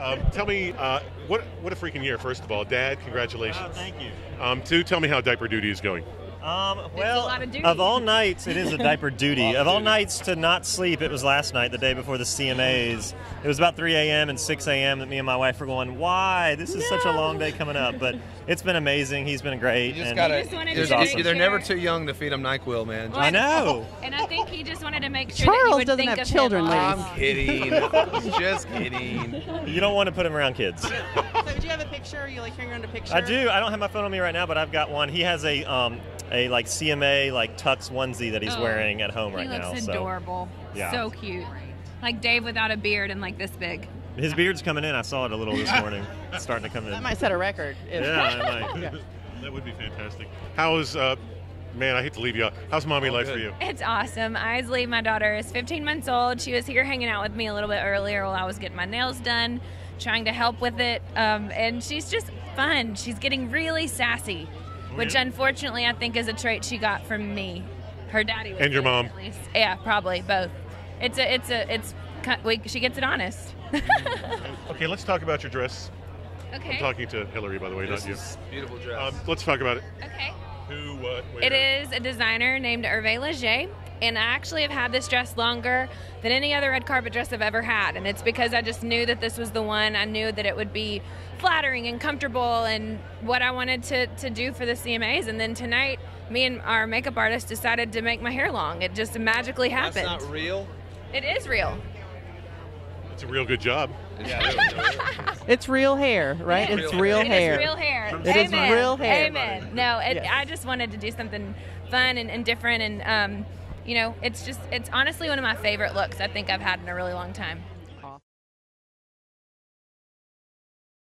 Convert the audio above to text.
Um, tell me, uh, what what a freaking year! First of all, Dad, congratulations. Oh, thank you. Um, two, tell me how diaper duty is going. Um, well, of of all nights, it is a diaper duty. Of all nights to not sleep, it was last night, the day before the CMAs. It was about 3 a.m. and 6 a.m. that me and my wife were going, "Why? This is such a long day coming up." But it's been amazing. He's been great. You just gotta. just wanted to make they're sure- never too young to feed him Nyquil, man. I know. And I think he just wanted to make sure that you Charles would doesn't think have of children, him ladies. I'm kidding. just kidding. You don't want to put him around kids. So, do you have a picture? Are you like carrying around a picture? I do. I don't have my phone on me right now, but I've got one. He has a um, a like CMA like tux onesie that he's Oh, wearing at home right now. he now. looks so adorable. Yeah. So cute. Like Dave without a beard and like this big. his beard's coming in. I saw it a little this morning. It's starting to come in. That might set a record. If- yeah, I might. Yeah. That would be fantastic. How's uh, man? I hate to leave you. out. How's mommy Oh, life good. for you? It's awesome. Eisele, my daughter, is 15 months old. She was here hanging out with me a little bit earlier while I was getting my nails done, trying to help with it. Um, and she's just fun. She's getting really sassy, which Yeah. unfortunately I think is a trait she got from me. Her daddy was And your mom. at least. Yeah, probably both. It's a, it's a, it's. ki- We, she gets it honest. Okay, let's talk about your dress. okay. I'm talking to Hillary, by the way, This not you. is beautiful dress. Um, let's talk about it. Okay. Who? What? It where? is a designer named Hervé Leger, and I actually have had this dress longer than any other red carpet dress I've ever had, and it's because I just knew that this was the one. I knew that it would be flattering and comfortable, and what I wanted to to do for the CMAs. And then tonight, me and our makeup artist decided to make my hair long. It just magically happened. That's happened. not real. it is real. It's a real good job. It's real hair, right? It is It's real real It is hair. real hair. It is Amen. real hair. Amen. No, it, Yes. I just wanted to do something fun and, and different, and um, you know, it's just it's honestly one of my favorite looks I think I've had in a really long time.